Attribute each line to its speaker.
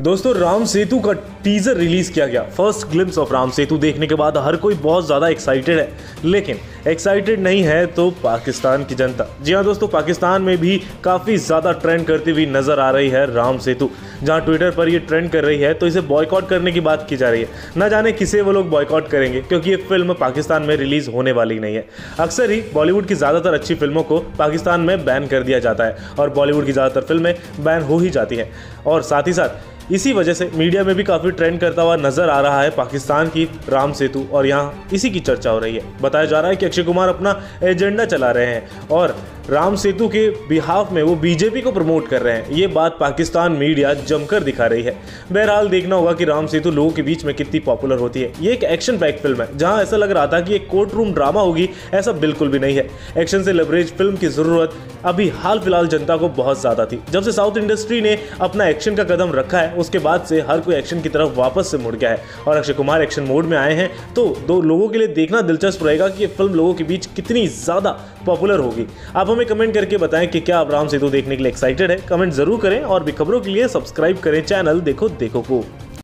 Speaker 1: दोस्तों, राम सेतु का teaser release किया गया। First glimpse of Ram Setu देखने के बाद हर कोई बहुत ज़्यादा एक्साइटेड है। लेकिन एक्साइटेड नहीं है तो पाकिस्तान की जनता। जी हाँ दोस्तों, पाकिस्तान में भी काफ़ी ज़्यादा ट्रेंड करती हुई नज़र आ रही है राम सेतु। जहाँ ट्विटर पर ये ट्रेंड कर रही है तो इसे बॉयकॉट करने की बात की जा रही है। न जाने किसे वो लोग बॉयकॉट करेंगे, क्योंकि ये फ़िल्म पाकिस्तान में रिलीज़ होने वाली नहीं है। अक्सर ही बॉलीवुड की ज़्यादातर अच्छी फ़िल्मों को पाकिस्तान में बैन कर दिया जाता है, और बॉलीवुड की ज़्यादातर फ़िल्में बैन हो ही जाती हैं। और साथ ही साथ, इसी वजह से मीडिया में भी काफ़ी ट्रेंड करता हुआ नज़र आ रहा है पाकिस्तान की राम सेतु, और यहाँ इसी की चर्चा हो रही है। बताया जा रहा है कि अक्षय कुमार अपना एजेंडा चला रहे हैं और राम सेतु के बिहाफ में वो बीजेपी को प्रमोट कर रहे हैं। ये बात पाकिस्तान मीडिया जमकर दिखा रही है। बहरहाल देखना होगा कि राम सेतु लोगों के बीच में कितनी पॉपुलर होती है। ये एक एक्शन पैक फ़िल्म है, जहाँ ऐसा लग रहा था कि एक कोर्ट रूम ड्रामा होगी, ऐसा बिल्कुल भी नहीं है। एक्शन से लेवरेज फ़िल्म की ज़रूरत अभी हाल फ़िलहाल जनता को बहुत ज़्यादा थी। जब से साउथ इंडस्ट्री ने अपना एक्शन का कदम रखा है, उसके बाद से हर कोई एक्शन की तरफ़ वापस से मुड़ गया है। और अक्षय कुमार एक्शन मोड में आए हैं तो दो लोगों के लिए देखना दिलचस्प रहेगा कि ये फ़िल्म लोगों के बीच कितनी ज़्यादा पॉपुलर होगी। आप हमें कमेंट करके बताएँ कि क्या आप राम सेतु देखने के लिए एक्साइटेड है। कमेंट ज़रूर करें और भी खबरों के लिए सब्सक्राइब करें। चैनल देखो देखो को।